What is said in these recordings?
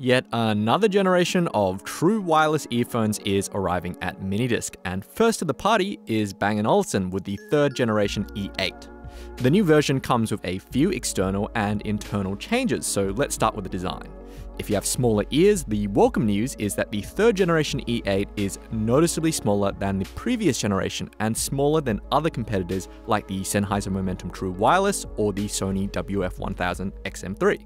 Yet another generation of true wireless earphones is arriving at Minidisc, and first to the party is Bang & Olufsen with the third generation E8. The new version comes with a few external and internal changes, so let's start with the design. If you have smaller ears, the welcome news is that the third generation E8 is noticeably smaller than the previous generation and smaller than other competitors like the Sennheiser Momentum True Wireless or the Sony WF-1000 XM3.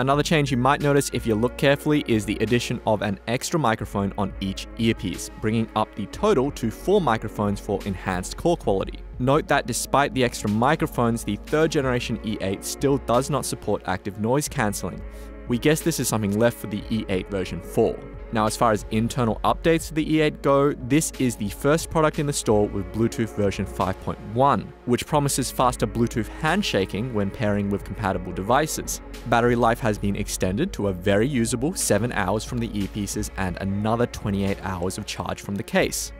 Another change you might notice if you look carefully is the addition of an extra microphone on each earpiece, bringing up the total to four microphones for enhanced call quality. Note that despite the extra microphones, the third generation E8 still does not support active noise cancelling. We guess this is something left for the E8 version 4. Now, as far as internal updates to the E8 go, this is the first product in the store with Bluetooth version 5.1, which promises faster Bluetooth handshaking when pairing with compatible devices. Battery life has been extended to a very usable 7 hours from the earpieces and another 28 hours of charge from the case.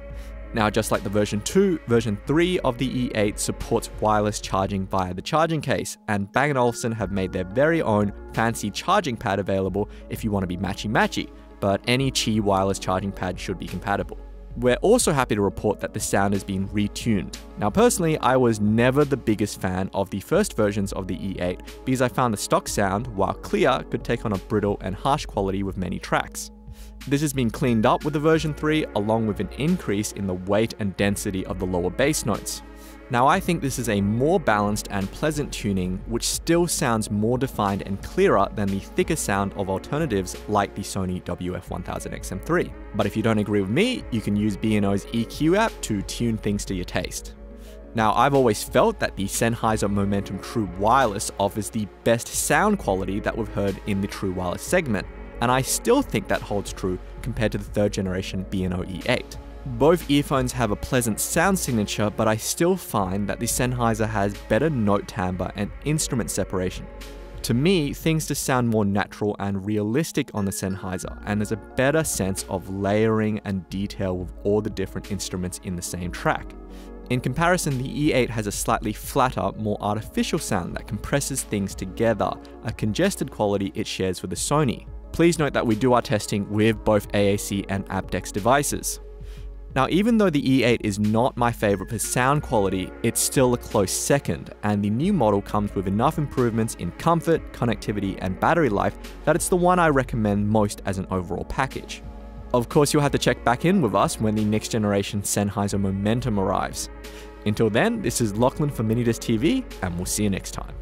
Now, just like the version 2, version 3 of the E8 supports wireless charging via the charging case, and Bang & Olufsen have made their very own fancy charging pad available if you want to be matchy-matchy, but any Qi wireless charging pad should be compatible. We're also happy to report that the sound has been retuned. Now personally, I was never the biggest fan of the first versions of the E8 because I found the stock sound, while clear, could take on a brittle and harsh quality with many tracks. This has been cleaned up with the version 3 along with an increase in the weight and density of the lower bass notes. Now I think this is a more balanced and pleasant tuning which still sounds more defined and clearer than the thicker sound of alternatives like the Sony WF-1000 XM3. But if you don't agree with me, you can use B&O's EQ app to tune things to your taste. Now, I've always felt that the Sennheiser Momentum True Wireless offers the best sound quality that we've heard in the True Wireless segment, and I still think that holds true compared to the third generation B&O E8. Both earphones have a pleasant sound signature, but I still find that the Sennheiser has better note timbre and instrument separation. To me, things just sound more natural and realistic on the Sennheiser, and there's a better sense of layering and detail with all the different instruments in the same track. In comparison, the E8 has a slightly flatter, more artificial sound that compresses things together, a congested quality it shares with the Sony. Please note that we do our testing with both AAC and aptX devices. Now, even though the E8 is not my favorite for sound quality, it's still a close second, and the new model comes with enough improvements in comfort, connectivity, and battery life that it's the one I recommend most as an overall package. Of course, you'll have to check back in with us when the next generation Sennheiser Momentum arrives. Until then, this is Lachlan for Minidisc TV, and we'll see you next time.